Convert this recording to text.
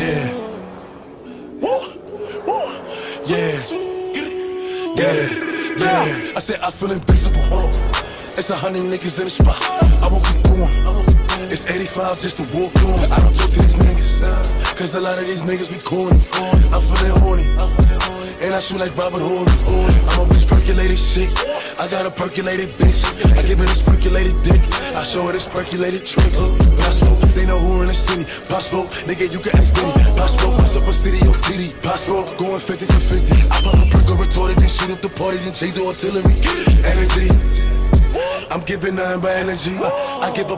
Yeah. Woo, woo. Yeah. Yeah. Yeah. I said I feel invincible. It's a hundred niggas in the spot. I won't keep going. It's 85 just to walk on. I don't talk to these niggas. Cause a lot of these niggas be corny. I'm feeling horny. And I shoot like Robert Horry. I'm off this percolated shit. I got a percolated bitch. I give her this percolated dick. I show her this percolated tricks. They know city. Possible, nigga, you can ask Diddy. Possible, what's up a city or TD? Possible, going 50 for 50. I pop a or retorted, then shoot up the party, then change the artillery. Energy. I'm giving nothing but energy. I give a